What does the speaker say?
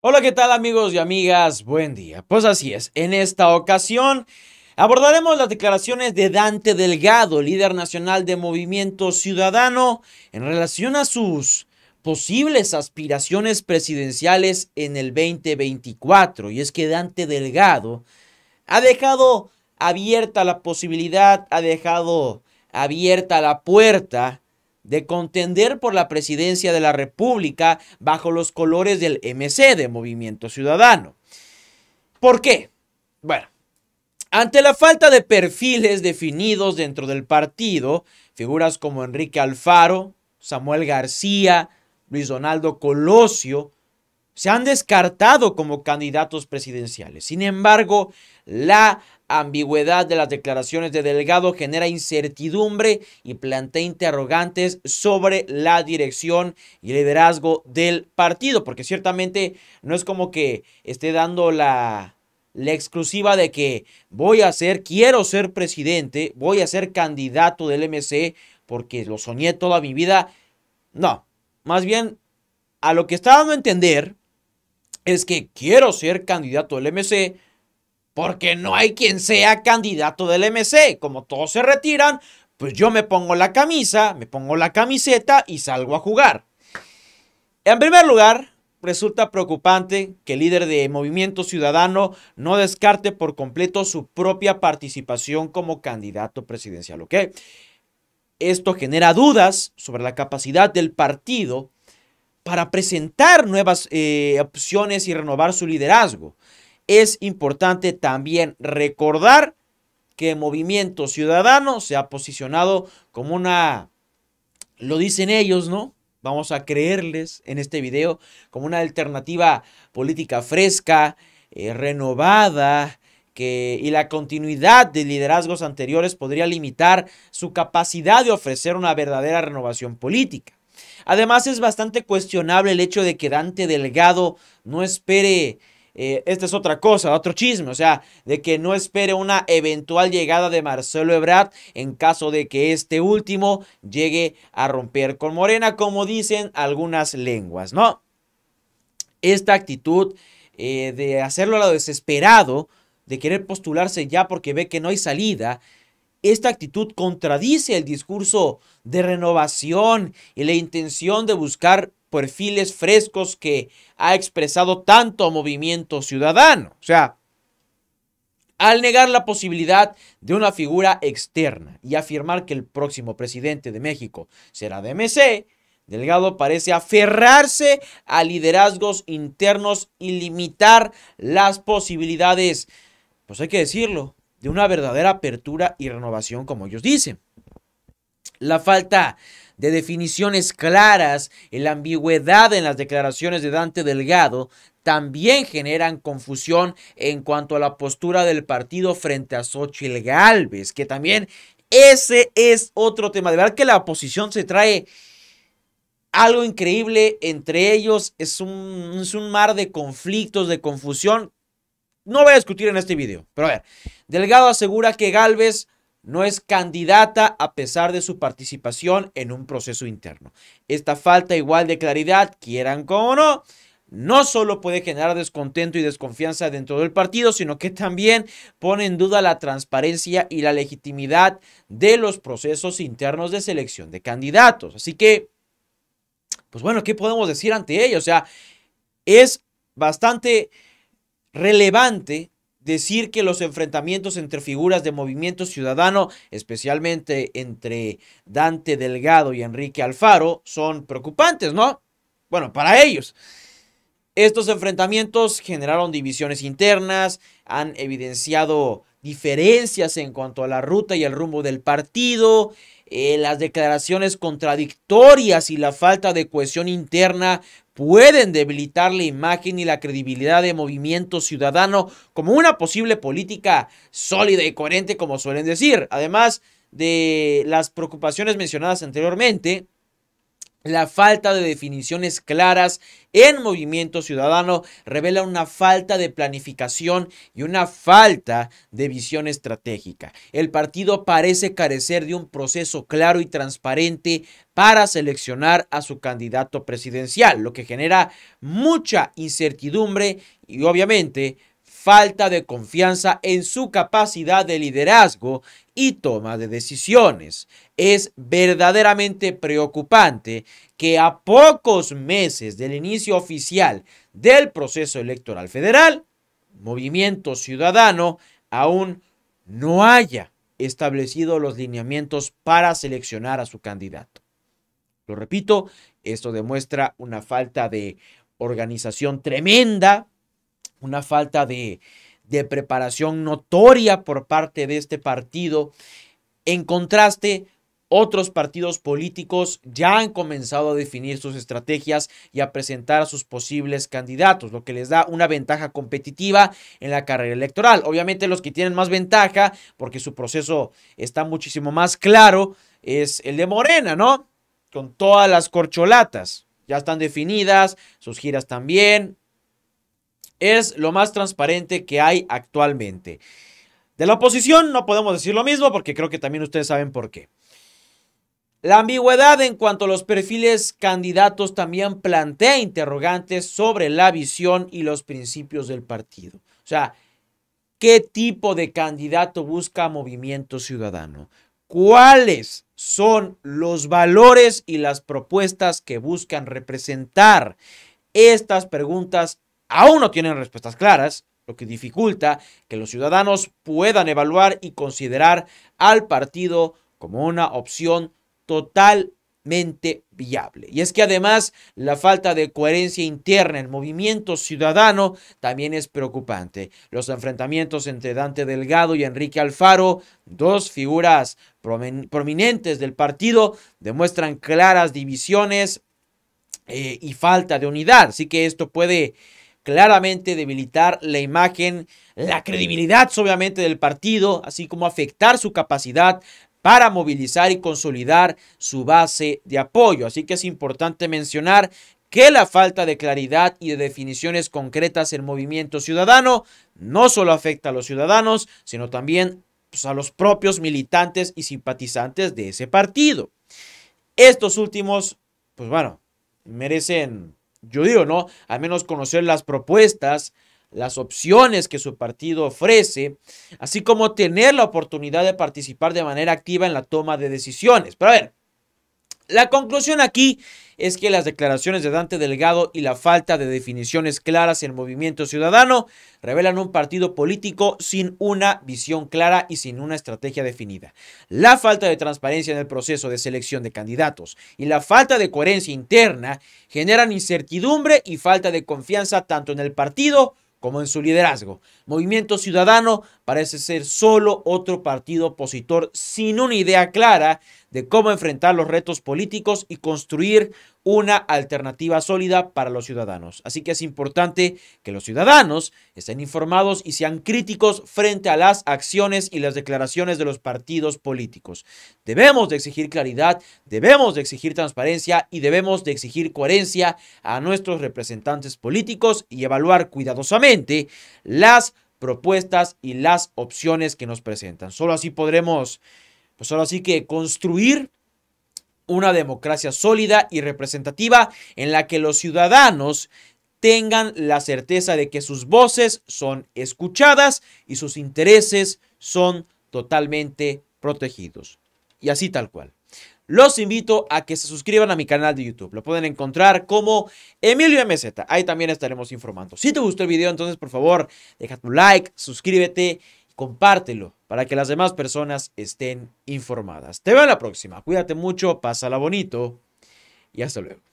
Hola, ¿qué tal amigos y amigas? Buen día. Pues así es, en esta ocasión abordaremos las declaraciones de Dante Delgado, líder nacional de Movimiento Ciudadano, en relación a sus posibles aspiraciones presidenciales en el 2024. Y es que Dante Delgado ha dejado abierta la posibilidad, ha dejado abierta la puerta de contender por la presidencia de la República bajo los colores del MC de Movimiento Ciudadano. ¿Por qué? Bueno, ante la falta de perfiles definidos dentro del partido, figuras como Enrique Alfaro, Samuel García, Luis Donaldo Colosio, se han descartado como candidatos presidenciales. Sin embargo, la ambigüedad de las declaraciones de Delgado genera incertidumbre y plantea interrogantes sobre la dirección y liderazgo del partido, porque ciertamente no es como que esté dando la, la exclusiva de que voy a ser, quiero ser presidente, voy a ser candidato del MC porque lo soñé toda mi vida. No, más bien a lo que está dando a entender es que quiero ser candidato del MC porque no hay quien sea candidato del MC. Como todos se retiran, pues yo me pongo la camisa, me pongo la camiseta y salgo a jugar. En primer lugar, resulta preocupante que el líder de Movimiento Ciudadano no descarte por completo su propia participación como candidato presidencial, ¿ok? Esto genera dudas sobre la capacidad del partido para presentar nuevas eh, opciones y renovar su liderazgo es importante también recordar que Movimiento Ciudadano se ha posicionado como una, lo dicen ellos, ¿no? Vamos a creerles en este video como una alternativa política fresca, eh, renovada, que, y la continuidad de liderazgos anteriores podría limitar su capacidad de ofrecer una verdadera renovación política. Además es bastante cuestionable el hecho de que Dante Delgado no espere eh, esta es otra cosa, otro chisme, o sea, de que no espere una eventual llegada de Marcelo Ebrard en caso de que este último llegue a romper con Morena, como dicen algunas lenguas, ¿no? Esta actitud eh, de hacerlo a lo desesperado, de querer postularse ya porque ve que no hay salida, esta actitud contradice el discurso de renovación y la intención de buscar perfiles frescos que ha expresado tanto movimiento ciudadano. O sea, al negar la posibilidad de una figura externa y afirmar que el próximo presidente de México será de MC, Delgado parece aferrarse a liderazgos internos y limitar las posibilidades, pues hay que decirlo, de una verdadera apertura y renovación como ellos dicen. La falta de definiciones claras y la ambigüedad en las declaraciones de Dante Delgado también generan confusión en cuanto a la postura del partido frente a Xochitl Galvez, que también ese es otro tema. De verdad que la oposición se trae algo increíble entre ellos, es un, es un mar de conflictos, de confusión. No voy a discutir en este video, pero a ver, Delgado asegura que Galvez no es candidata a pesar de su participación en un proceso interno. Esta falta igual de claridad, quieran como no, no solo puede generar descontento y desconfianza dentro del partido, sino que también pone en duda la transparencia y la legitimidad de los procesos internos de selección de candidatos. Así que, pues bueno, ¿qué podemos decir ante ello? O sea, es bastante relevante decir que los enfrentamientos entre figuras de movimiento ciudadano, especialmente entre Dante Delgado y Enrique Alfaro, son preocupantes, ¿no? Bueno, para ellos. Estos enfrentamientos generaron divisiones internas, han evidenciado diferencias en cuanto a la ruta y el rumbo del partido, eh, las declaraciones contradictorias y la falta de cohesión interna pueden debilitar la imagen y la credibilidad de Movimiento Ciudadano como una posible política sólida y coherente, como suelen decir. Además de las preocupaciones mencionadas anteriormente, La falta de definiciones claras en Movimiento Ciudadano revela una falta de planificación y una falta de visión estratégica. El partido parece carecer de un proceso claro y transparente para seleccionar a su candidato presidencial, lo que genera mucha incertidumbre y obviamente falta de confianza en su capacidad de liderazgo y toma de decisiones. Es verdaderamente preocupante que a pocos meses del inicio oficial del proceso electoral federal, Movimiento Ciudadano aún no haya establecido los lineamientos para seleccionar a su candidato. Lo repito, esto demuestra una falta de organización tremenda una falta de, de preparación notoria por parte de este partido. En contraste, otros partidos políticos ya han comenzado a definir sus estrategias y a presentar a sus posibles candidatos, lo que les da una ventaja competitiva en la carrera electoral. Obviamente los que tienen más ventaja, porque su proceso está muchísimo más claro, es el de Morena, ¿no? Con todas las corcholatas. Ya están definidas, sus giras también, es lo más transparente que hay actualmente. De la oposición no podemos decir lo mismo porque creo que también ustedes saben por qué. La ambigüedad en cuanto a los perfiles candidatos también plantea interrogantes sobre la visión y los principios del partido. O sea, ¿qué tipo de candidato busca Movimiento Ciudadano? ¿Cuáles son los valores y las propuestas que buscan representar? Estas preguntas aún no tienen respuestas claras, lo que dificulta que los ciudadanos puedan evaluar y considerar al partido como una opción totalmente viable. Y es que además la falta de coherencia interna en el movimiento ciudadano también es preocupante. Los enfrentamientos entre Dante Delgado y Enrique Alfaro, dos figuras prominentes del partido, demuestran claras divisiones eh, y falta de unidad. Así que esto puede claramente debilitar la imagen, la credibilidad obviamente del partido, así como afectar su capacidad para movilizar y consolidar su base de apoyo. Así que es importante mencionar que la falta de claridad y de definiciones concretas en movimiento ciudadano no solo afecta a los ciudadanos, sino también pues, a los propios militantes y simpatizantes de ese partido. Estos últimos, pues bueno, merecen yo digo, ¿no? Al menos conocer las propuestas, las opciones que su partido ofrece, así como tener la oportunidad de participar de manera activa en la toma de decisiones. Pero a ver, la conclusión aquí es que las declaraciones de Dante Delgado y la falta de definiciones claras en movimiento ciudadano revelan un partido político sin una visión clara y sin una estrategia definida. La falta de transparencia en el proceso de selección de candidatos y la falta de coherencia interna generan incertidumbre y falta de confianza tanto en el partido como en su liderazgo. Movimiento Ciudadano parece ser solo otro partido opositor sin una idea clara de cómo enfrentar los retos políticos y construir una alternativa sólida para los ciudadanos. Así que es importante que los ciudadanos estén informados y sean críticos frente a las acciones y las declaraciones de los partidos políticos. Debemos de exigir claridad, debemos de exigir transparencia y debemos de exigir coherencia a nuestros representantes políticos y evaluar cuidadosamente las propuestas y las opciones que nos presentan. Solo así podremos, pues solo así que construir una democracia sólida y representativa en la que los ciudadanos tengan la certeza de que sus voces son escuchadas y sus intereses son totalmente protegidos. Y así tal cual. Los invito a que se suscriban a mi canal de YouTube. Lo pueden encontrar como Emilio MZ. Ahí también estaremos informando. Si te gustó el video, entonces por favor, deja tu like, suscríbete compártelo para que las demás personas estén informadas. Te veo en la próxima. Cuídate mucho, pásala bonito y hasta luego.